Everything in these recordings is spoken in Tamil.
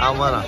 啊，我啦。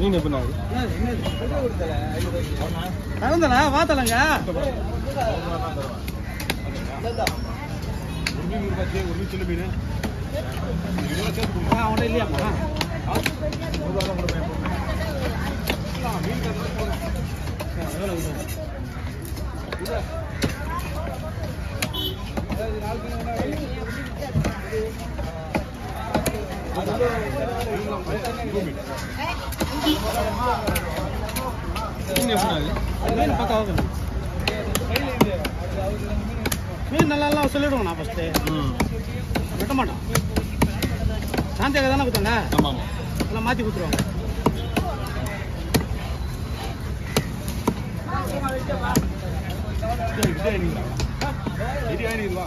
மீன் எப்படிண்ணா தகுந்தல வாத்தலங்க இல்லையாம்மா மீன் மீன் நல்லா எல்லாம் சொல்லிடுவோம் நான் ஃபஸ்ட்டு வெட்ட மாட்டோம் சாந்தியாக தானே ஆமாம் ஆமாம் எல்லாம் மாற்றி கொடுத்துருவாங்க ಬಿರಿಯಾನಿ ಇಲ್ವಾ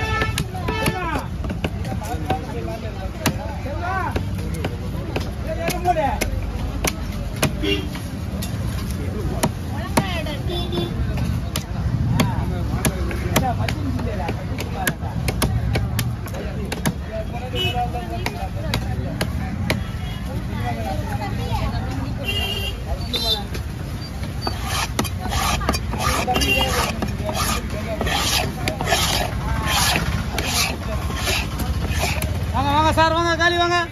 வாங்க வாங்க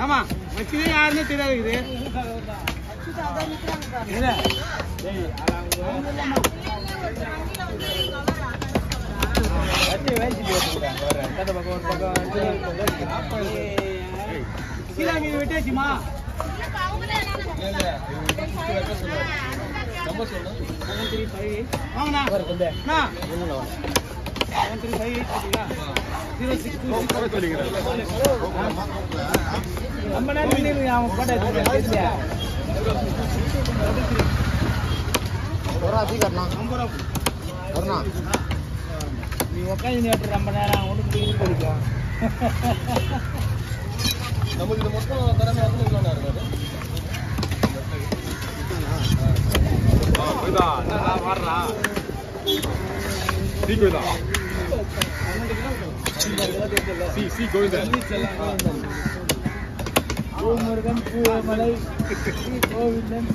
ஆமா வச்சுதே யாருன்னு தெரியாது இது. இது. கீழே மீன் வெட்டியாச்சுமா வாங்கண்ணா அண்ணா seven three five zero six two ரொம்ப நேரம் அவன் போட்டா ஐம்பது ரூபா நீ உட்காந்து cuidado, la barra. Sí, cuidado. Sí, sí, cuidado. Oh, Morgan, pura malay. Oh, William.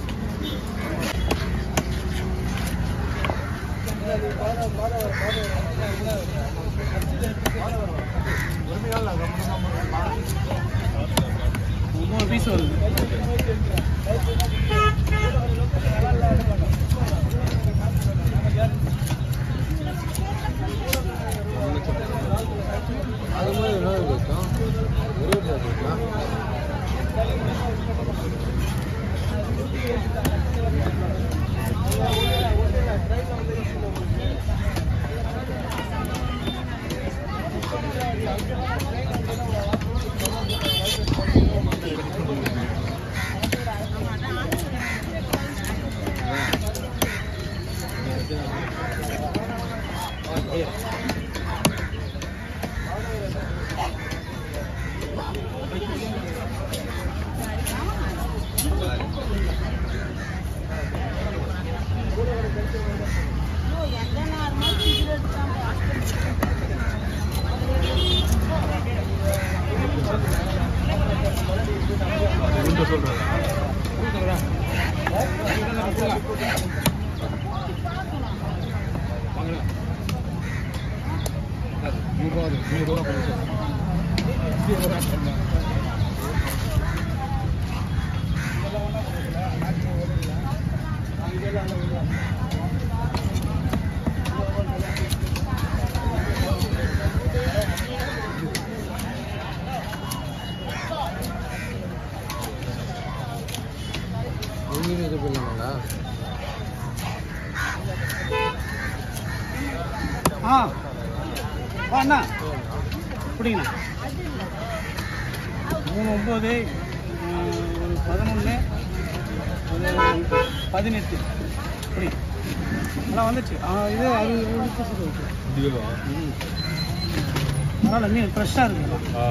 Como visual. 아무리 넣어야겠다. 노래해야겠다. Thank you. நீங்களும் பிடிங்கண்ணா மூணு ஒம்பது ஒரு பதினொன்று ஒரு பதினெட்டு. பிடி எல்லாம் வந்துச்சு. இது ம். பரவாயில்ல மீன் ஃப்ரெஷ்ஷாக இருக்குங்களா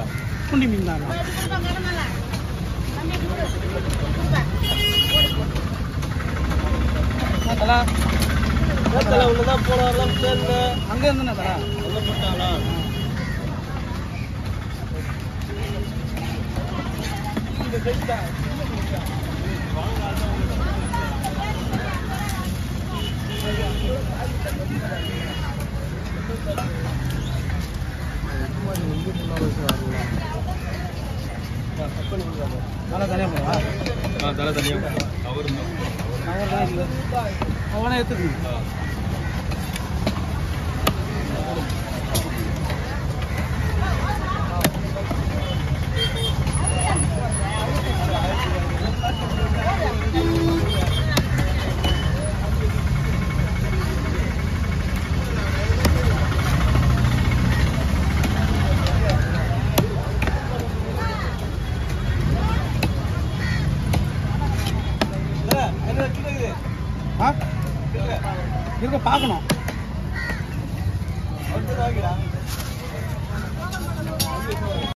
குண்டி மீன் தான். தலா நேரத்தில் ஒன்று தான் போனாலும் தெரியல. அங்கே இருந்துண்ணா தலா சொல்ல போட்டாங்களா நல்லா தனியாக போவா ஆ தலை தனியாக அவர் அவனை எடுத்துக்கணும். பார்க்கணும்